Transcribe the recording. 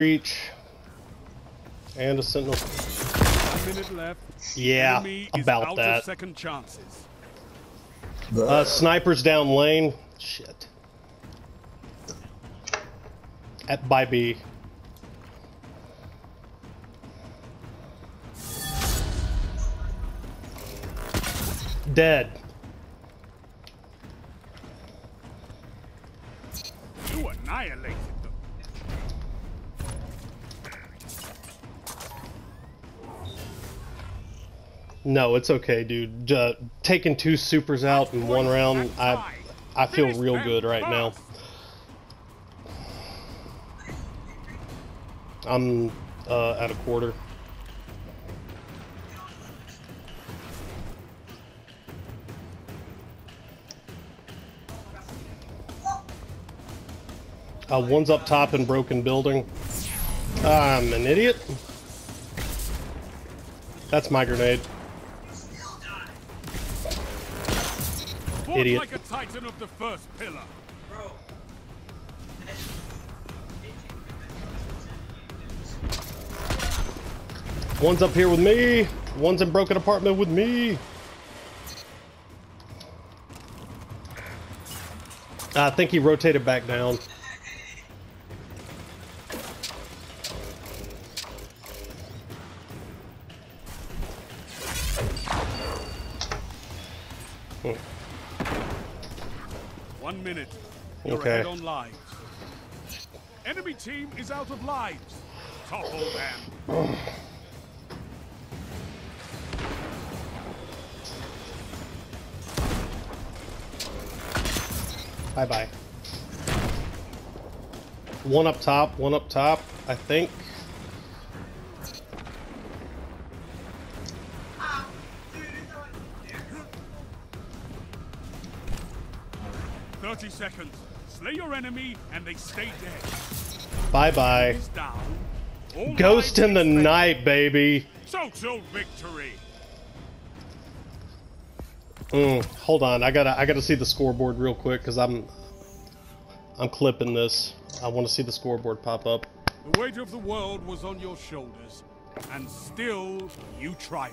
Reach. And a sentinel. One minute left. Yeah, Enemy about out that. Second chances. Uh, snipers down lane. Shit. At by B. Dead. You annihilated No, it's okay, dude. Uh, taking two supers out in one round, I I feel real good right now. I'm uh, at a quarter. Uh, one's up top in broken building. I'm an idiot. That's my grenade. Idiot. like a titan of the first pillar. Bro. One's up here with me. One's in broken apartment with me. I think he rotated back down. Hmm. One minute. You're Okay. ahead on lives. Enemy team is out of lives. Topple them. Bye bye. One up top, one up top, I think. Thirty seconds. Slay your enemy and they stay dead. Bye bye. Is down. All Ghost in the night, baby. Total victory. Mm, hold on, I gotta I gotta see the scoreboard real quick because I'm I'm clipping this. I want to see the scoreboard pop up. The weight of the world was on your shoulders, and still you triumphed.